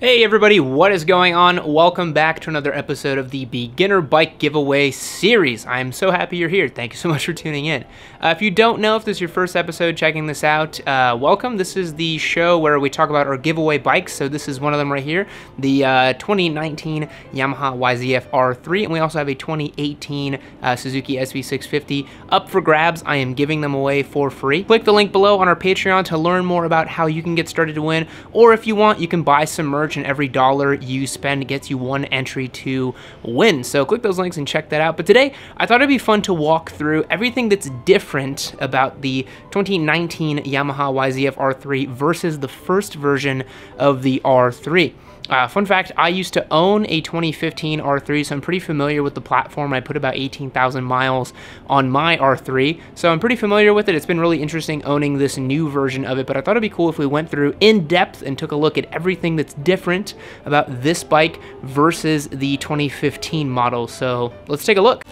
Hey everybody, what is going on? Welcome back to another episode of the Beginner Bike Giveaway series. I'm so happy you're here. Thank you so much for tuning in. Uh, if you don't know if this is your first episode checking this out, uh, welcome. This is the show where we talk about our giveaway bikes. So this is one of them right here, the uh, 2019 Yamaha YZF R3, and we also have a 2018 uh, Suzuki SV650 up for grabs. I am giving them away for free. Click the link below on our Patreon to learn more about how you can get started to win, or if you want, you can buy some merch and every dollar you spend gets you one entry to win. So click those links and check that out. But today, I thought it'd be fun to walk through everything that's different about the 2019 Yamaha YZF R3 versus the first version of the R3. Uh, fun fact, I used to own a 2015 R3, so I'm pretty familiar with the platform. I put about 18,000 miles on my R3, so I'm pretty familiar with it. It's been really interesting owning this new version of it, but I thought it'd be cool if we went through in depth and took a look at everything that's different about this bike versus the 2015 model. So let's take a look.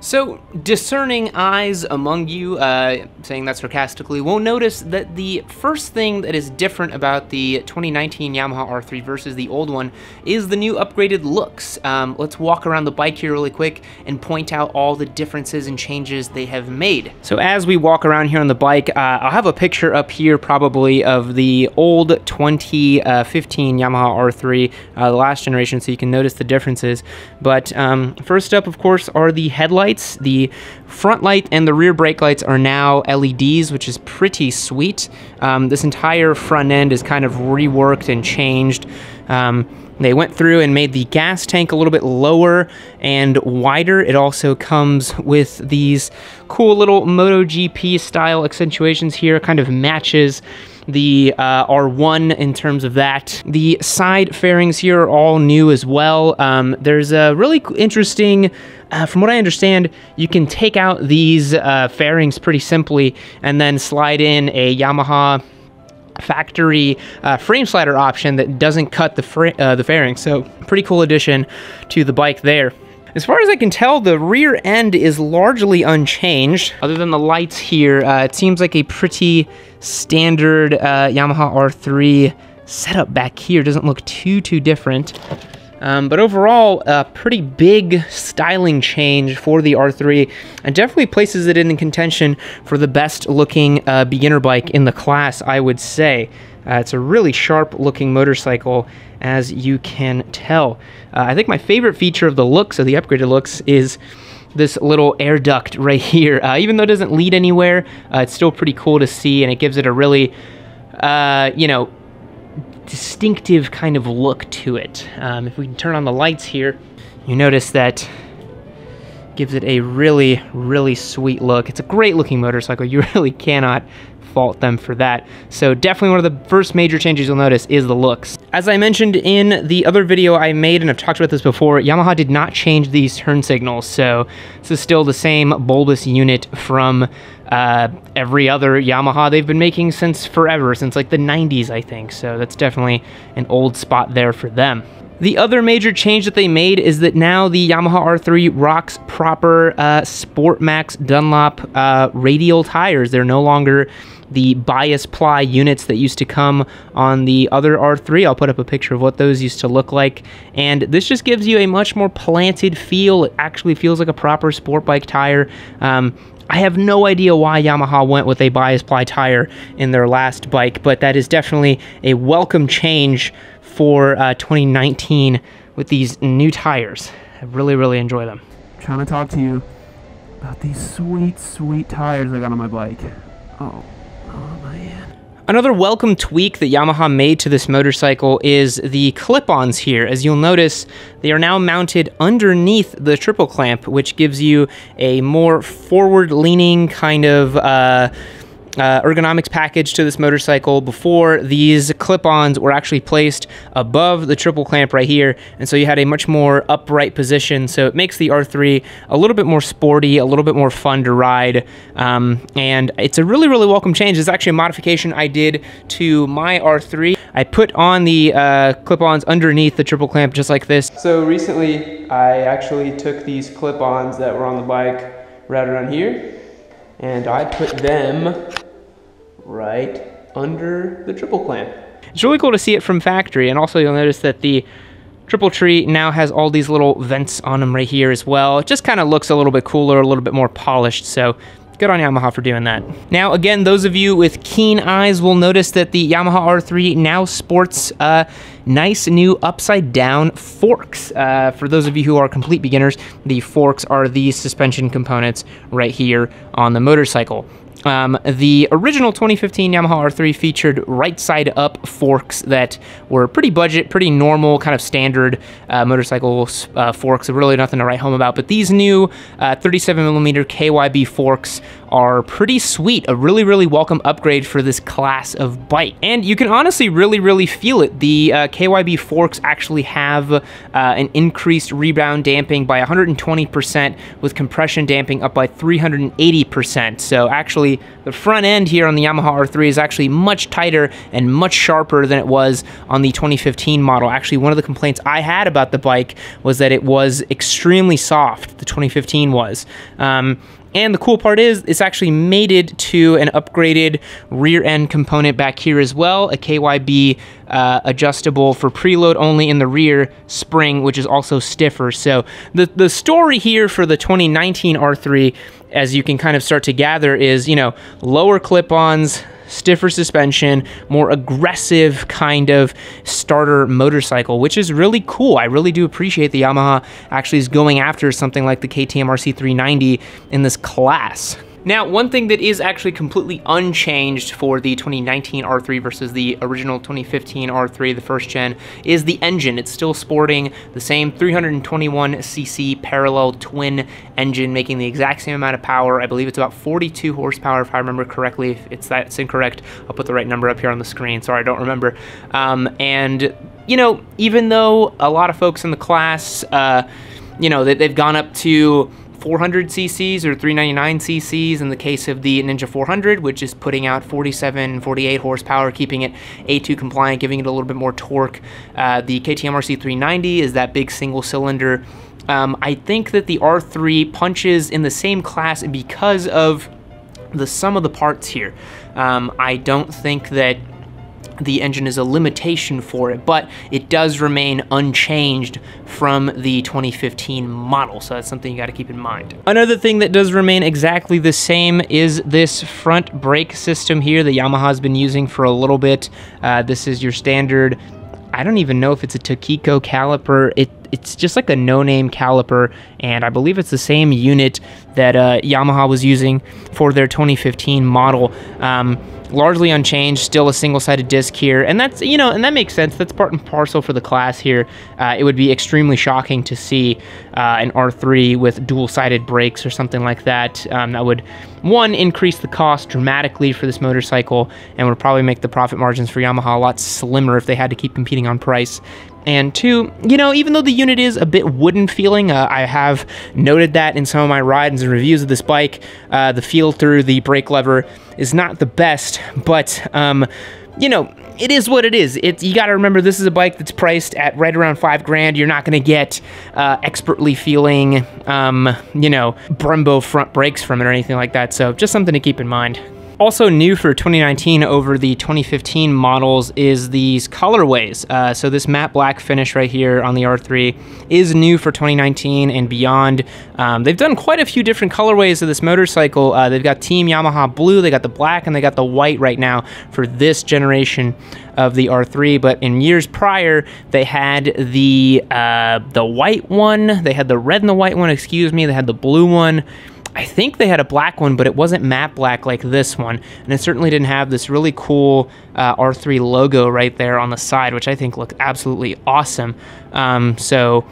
So, discerning eyes among you, uh, saying that sarcastically, will notice that the first thing that is different about the 2019 Yamaha R3 versus the old one is the new upgraded looks. Um, let's walk around the bike here really quick and point out all the differences and changes they have made. So as we walk around here on the bike, uh, I'll have a picture up here probably of the old 2015 Yamaha R3, uh, the last generation, so you can notice the differences. But um, first up, of course, are the headlights lights. The front light and the rear brake lights are now LEDs, which is pretty sweet. Um, this entire front end is kind of reworked and changed. Um, they went through and made the gas tank a little bit lower and wider. It also comes with these cool little MotoGP style accentuations here, kind of matches the uh, R1 in terms of that. The side fairings here are all new as well. Um, there's a really interesting, uh, from what I understand, you can take out these uh, fairings pretty simply and then slide in a Yamaha factory uh, frame slider option that doesn't cut the, uh, the fairing. So pretty cool addition to the bike there. As far as I can tell, the rear end is largely unchanged. Other than the lights here, uh, it seems like a pretty standard uh, Yamaha R3 setup back here. Doesn't look too, too different. Um, but overall, a pretty big styling change for the R3 and definitely places it in contention for the best looking uh, beginner bike in the class, I would say. Uh, it's a really sharp looking motorcycle, as you can tell. Uh, I think my favorite feature of the looks, of the upgraded looks, is this little air duct right here. Uh, even though it doesn't lead anywhere, uh, it's still pretty cool to see, and it gives it a really, uh, you know, distinctive kind of look to it. Um, if we can turn on the lights here, you notice that gives it a really, really sweet look. It's a great looking motorcycle. You really cannot fault them for that. So definitely one of the first major changes you'll notice is the looks. As I mentioned in the other video I made, and I've talked about this before, Yamaha did not change these turn signals. So this is still the same bulbous unit from uh, every other Yamaha they've been making since forever, since like the 90s, I think. So that's definitely an old spot there for them. The other major change that they made is that now the Yamaha R3 rocks proper uh, Sport Max Dunlop uh, radial tires. They're no longer the bias ply units that used to come on the other R3. I'll put up a picture of what those used to look like. And this just gives you a much more planted feel. It actually feels like a proper sport bike tire. Um, I have no idea why Yamaha went with a bias ply tire in their last bike, but that is definitely a welcome change for uh, 2019 with these new tires. I really, really enjoy them. Trying to talk to you about these sweet, sweet tires I got on my bike. Oh. Another welcome tweak that Yamaha made to this motorcycle is the clip-ons here. As you'll notice, they are now mounted underneath the triple clamp, which gives you a more forward-leaning kind of uh, uh, ergonomics package to this motorcycle. Before, these clip-ons were actually placed above the triple clamp right here, and so you had a much more upright position, so it makes the R3 a little bit more sporty, a little bit more fun to ride, um, and it's a really, really welcome change. It's actually a modification I did to my R3. I put on the uh, clip-ons underneath the triple clamp just like this. So recently, I actually took these clip-ons that were on the bike right around here, and I put them right under the triple clamp. It's really cool to see it from factory, and also you'll notice that the Triple Tree now has all these little vents on them right here as well. It just kind of looks a little bit cooler, a little bit more polished, so good on Yamaha for doing that. Now, again, those of you with keen eyes will notice that the Yamaha R3 now sports uh, nice new upside down forks. Uh, for those of you who are complete beginners, the forks are these suspension components right here on the motorcycle. Um, the original 2015 Yamaha R3 featured right side up forks that were pretty budget, pretty normal, kind of standard uh, motorcycle uh, forks. Really nothing to write home about. But these new uh, 37 millimeter KYB forks are pretty sweet. A really, really welcome upgrade for this class of bike. And you can honestly really, really feel it. The uh, KYB forks actually have uh, an increased rebound damping by 120% with compression damping up by 380%. So actually, the front end here on the Yamaha R3 is actually much tighter and much sharper than it was on the 2015 model. Actually, one of the complaints I had about the bike was that it was extremely soft, the 2015 was. Um, and the cool part is it's actually mated to an upgraded rear end component back here as well, a KYB uh, adjustable for preload only in the rear spring, which is also stiffer. So the, the story here for the 2019 R3, as you can kind of start to gather, is, you know, lower clip-ons, stiffer suspension, more aggressive kind of starter motorcycle, which is really cool. I really do appreciate the Yamaha actually is going after something like the KTM RC390 in this class. Now, one thing that is actually completely unchanged for the 2019 R3 versus the original 2015 R3, the first gen, is the engine. It's still sporting the same 321cc parallel twin engine, making the exact same amount of power. I believe it's about 42 horsepower, if I remember correctly. If it's that's incorrect, I'll put the right number up here on the screen. Sorry, I don't remember. Um, and, you know, even though a lot of folks in the class, uh, you know, they, they've gone up to 400 cc's or 399 cc's in the case of the Ninja 400, which is putting out 47, 48 horsepower, keeping it A2 compliant, giving it a little bit more torque. Uh, the KTM RC390 is that big single cylinder. Um, I think that the R3 punches in the same class because of the sum of the parts here. Um, I don't think that the engine is a limitation for it, but it does remain unchanged from the 2015 model, so that's something you gotta keep in mind. Another thing that does remain exactly the same is this front brake system here that Yamaha's been using for a little bit. Uh, this is your standard I don't even know if it's a Tokico caliper. It it's just like a no-name caliper, and I believe it's the same unit that uh, Yamaha was using for their 2015 model. Um, largely unchanged, still a single-sided disc here, and that's you know, and that makes sense. That's part and parcel for the class here. Uh, it would be extremely shocking to see uh, an R3 with dual-sided brakes or something like that. Um, that would one increase the cost dramatically for this motorcycle, and would probably make the profit margins for Yamaha a lot slimmer if they had to keep competing on price. And two, you know, even though the unit is a bit wooden feeling, uh, I have noted that in some of my rides and reviews of this bike, uh, the feel through the brake lever is not the best, but, um, you know, it is what it is. You got to remember this is a bike that's priced at right around five grand. You're not going to get uh, expertly feeling, um, you know, Brembo front brakes from it or anything like that. So just something to keep in mind. Also new for 2019 over the 2015 models is these colorways. Uh, so this matte black finish right here on the R3 is new for 2019 and beyond. Um, they've done quite a few different colorways of this motorcycle. Uh, they've got Team Yamaha blue, they got the black, and they got the white right now for this generation of the R3. But in years prior, they had the uh, the white one, they had the red and the white one. Excuse me, they had the blue one. I think they had a black one, but it wasn't matte black like this one. And it certainly didn't have this really cool uh, R3 logo right there on the side, which I think looked absolutely awesome. Um, so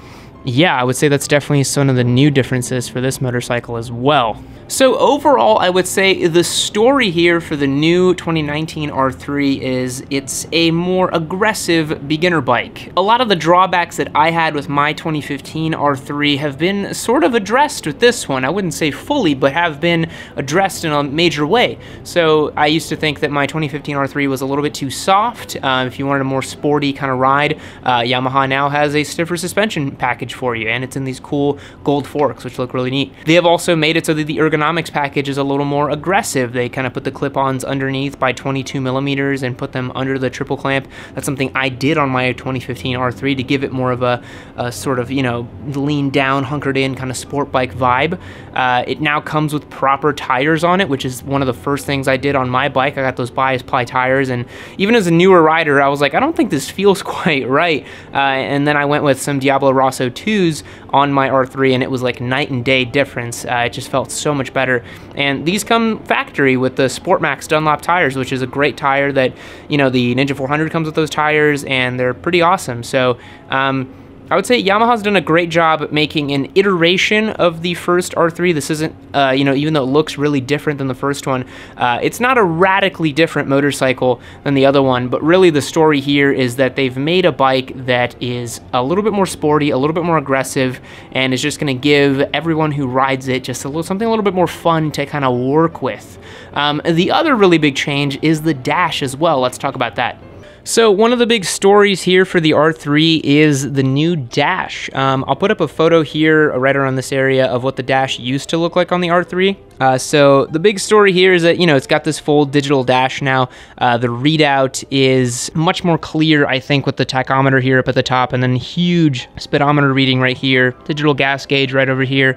yeah, I would say that's definitely some of the new differences for this motorcycle as well. So overall, I would say the story here for the new 2019 R3 is it's a more aggressive beginner bike. A lot of the drawbacks that I had with my 2015 R3 have been sort of addressed with this one. I wouldn't say fully, but have been addressed in a major way. So I used to think that my 2015 R3 was a little bit too soft. Uh, if you wanted a more sporty kind of ride, uh, Yamaha now has a stiffer suspension package for you, and it's in these cool gold forks, which look really neat. They have also made it so that the ergonomics ergonomics package is a little more aggressive. They kind of put the clip-ons underneath by 22 millimeters and put them under the triple clamp. That's something I did on my 2015 R3 to give it more of a, a sort of, you know, lean down, hunkered in kind of sport bike vibe. Uh, it now comes with proper tires on it, which is one of the first things I did on my bike. I got those bias ply tires, and even as a newer rider, I was like, I don't think this feels quite right. Uh, and then I went with some Diablo Rosso 2s on my R3, and it was like night and day difference. Uh, it just felt so much better. And these come factory with the Sportmax Dunlop tires, which is a great tire that, you know, the Ninja 400 comes with those tires, and they're pretty awesome. So, um, I would say Yamaha's done a great job making an iteration of the first R3. This isn't, uh, you know, even though it looks really different than the first one, uh, it's not a radically different motorcycle than the other one, but really the story here is that they've made a bike that is a little bit more sporty, a little bit more aggressive, and is just going to give everyone who rides it just a little something a little bit more fun to kind of work with. Um, the other really big change is the dash as well. Let's talk about that. So one of the big stories here for the R3 is the new dash. Um, I'll put up a photo here right around this area of what the dash used to look like on the R3. Uh, so the big story here is that, you know, it's got this full digital dash now. Uh, the readout is much more clear, I think, with the tachometer here up at the top and then huge speedometer reading right here, digital gas gauge right over here.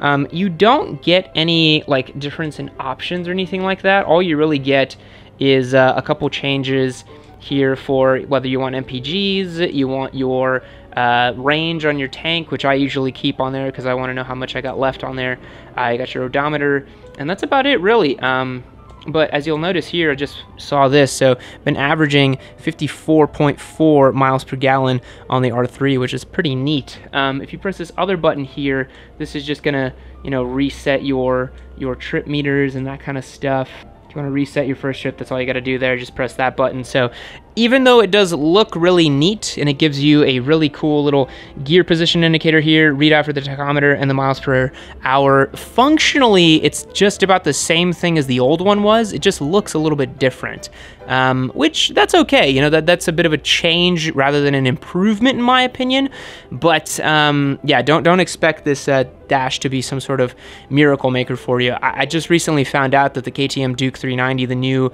Um, you don't get any like difference in options or anything like that. All you really get is uh, a couple changes here for whether you want MPGs, you want your uh, range on your tank, which I usually keep on there because I want to know how much I got left on there. I got your odometer, and that's about it really. Um, but as you'll notice here, I just saw this, so I've been averaging 54.4 miles per gallon on the R3, which is pretty neat. Um, if you press this other button here, this is just gonna, you know, reset your your trip meters and that kind of stuff. If you want to reset your first trip, that's all you got to do there. Just press that button. So even though it does look really neat and it gives you a really cool little gear position indicator here, readout for the tachometer and the miles per hour, functionally it's just about the same thing as the old one was. It just looks a little bit different, um, which that's okay. You know, that, that's a bit of a change rather than an improvement in my opinion. But um, yeah, don't, don't expect this uh, dash to be some sort of miracle maker for you. I, I just recently found out that the KTM Duke 390, the new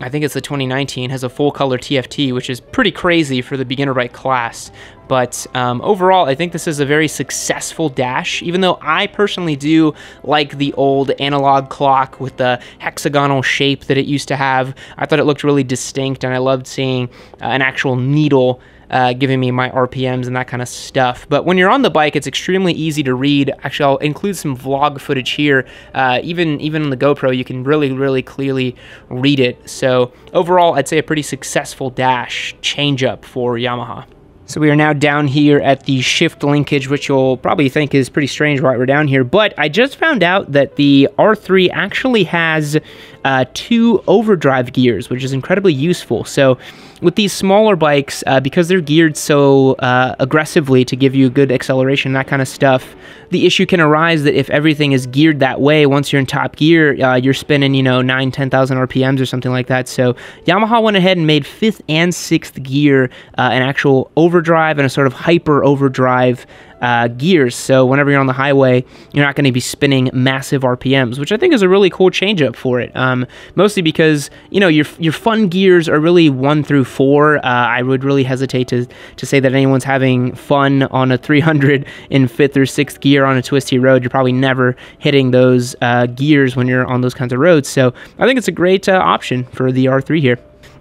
I think it's the 2019, has a full color TFT, which is pretty crazy for the beginner bike class. But um, overall, I think this is a very successful dash, even though I personally do like the old analog clock with the hexagonal shape that it used to have. I thought it looked really distinct, and I loved seeing uh, an actual needle uh, giving me my RPMs and that kind of stuff. But when you're on the bike, it's extremely easy to read. Actually, I'll include some vlog footage here. Uh, even even on the GoPro, you can really, really clearly read it. So overall, I'd say a pretty successful dash change up for Yamaha. So we are now down here at the shift linkage, which you'll probably think is pretty strange why we're down here. But I just found out that the R3 actually has uh, two overdrive gears, which is incredibly useful. So with these smaller bikes, uh, because they're geared so uh, aggressively to give you good acceleration, that kind of stuff, the issue can arise that if everything is geared that way, once you're in top gear, uh, you're spinning, you know, 9, 10,000 RPMs or something like that. So Yamaha went ahead and made fifth and sixth gear uh, an actual overdrive and a sort of hyper overdrive uh, gears. So whenever you're on the highway, you're not going to be spinning massive RPMs, which I think is a really cool change up for it. Um, mostly because you know your your fun gears are really one through four. Uh, I would really hesitate to to say that anyone's having fun on a 300 in fifth or sixth gear on a twisty road. You're probably never hitting those uh, gears when you're on those kinds of roads. So I think it's a great uh, option for the R3 here.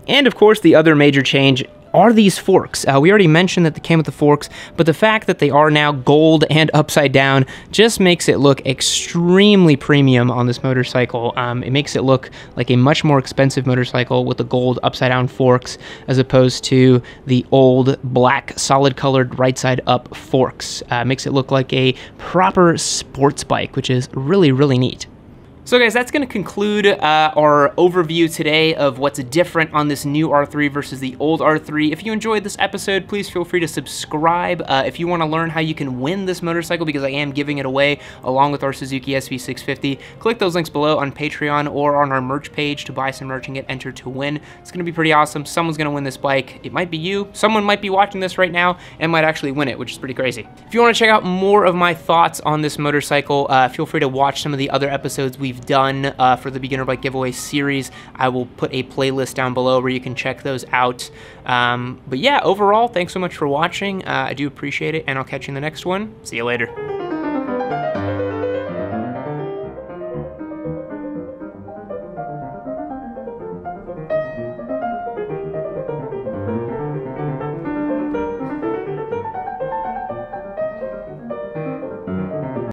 And of course, the other major change are these forks. Uh, we already mentioned that they came with the forks, but the fact that they are now gold and upside down just makes it look extremely premium on this motorcycle. Um, it makes it look like a much more expensive motorcycle with the gold upside down forks as opposed to the old black solid colored right side up forks. Uh, makes it look like a proper sports bike, which is really, really neat. So guys, that's gonna conclude uh, our overview today of what's different on this new R3 versus the old R3. If you enjoyed this episode, please feel free to subscribe. Uh, if you wanna learn how you can win this motorcycle, because I am giving it away along with our Suzuki SV650, click those links below on Patreon or on our merch page to buy some merch and get entered to win. It's gonna be pretty awesome. Someone's gonna win this bike. It might be you. Someone might be watching this right now and might actually win it, which is pretty crazy. If you wanna check out more of my thoughts on this motorcycle, uh, feel free to watch some of the other episodes we've done uh, for the Beginner Bike Giveaway series. I will put a playlist down below where you can check those out. Um, but yeah, overall, thanks so much for watching. Uh, I do appreciate it, and I'll catch you in the next one. See you later.